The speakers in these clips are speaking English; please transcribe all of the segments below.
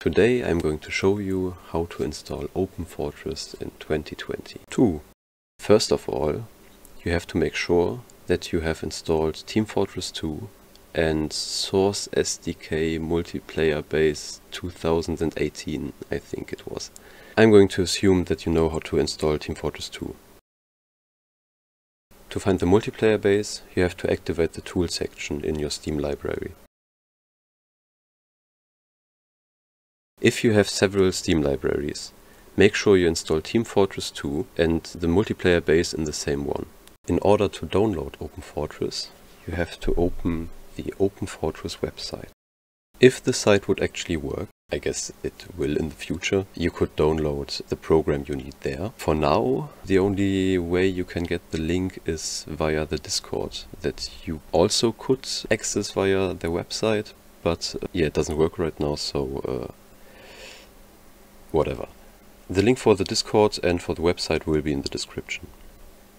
Today I'm going to show you how to install OpenFortress in 2022. First of all, you have to make sure that you have installed Team Fortress 2 and Source SDK Multiplayer Base 2018, I think it was. I'm going to assume that you know how to install Team Fortress 2. To find the multiplayer base, you have to activate the tool section in your Steam library. If you have several Steam libraries, make sure you install Team Fortress 2 and the multiplayer base in the same one. In order to download Open Fortress, you have to open the Open Fortress website. If the site would actually work, I guess it will in the future, you could download the program you need there. For now, the only way you can get the link is via the Discord that you also could access via their website, but uh, yeah, it doesn't work right now, so uh, whatever. The link for the Discord and for the website will be in the description.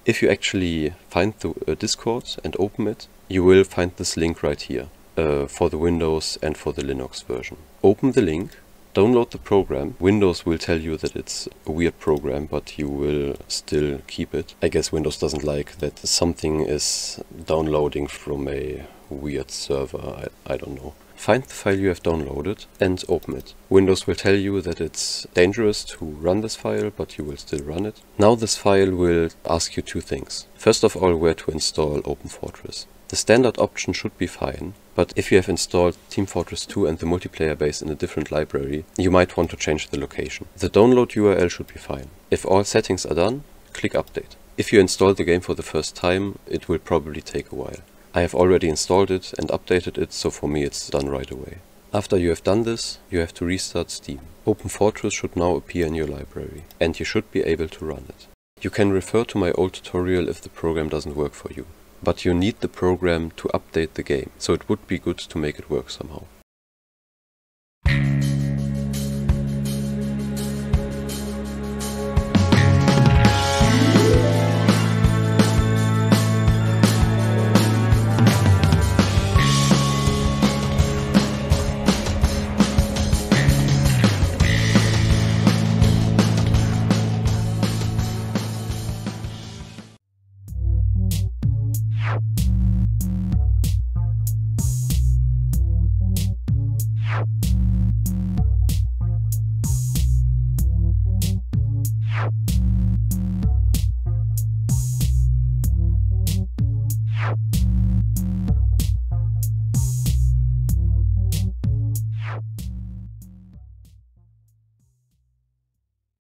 If you actually find the uh, Discord and open it, you will find this link right here uh, for the Windows and for the Linux version. Open the link, download the program. Windows will tell you that it's a weird program, but you will still keep it. I guess Windows doesn't like that something is downloading from a weird server, I, I don't know. Find the file you have downloaded and open it. Windows will tell you that it's dangerous to run this file, but you will still run it. Now this file will ask you two things. First of all, where to install OpenFortress. The standard option should be fine, but if you have installed Team Fortress 2 and the multiplayer base in a different library, you might want to change the location. The download URL should be fine. If all settings are done, click Update. If you install the game for the first time, it will probably take a while. I have already installed it and updated it, so for me it's done right away. After you have done this, you have to restart Steam. OpenFortress should now appear in your library, and you should be able to run it. You can refer to my old tutorial if the program doesn't work for you. But you need the program to update the game, so it would be good to make it work somehow.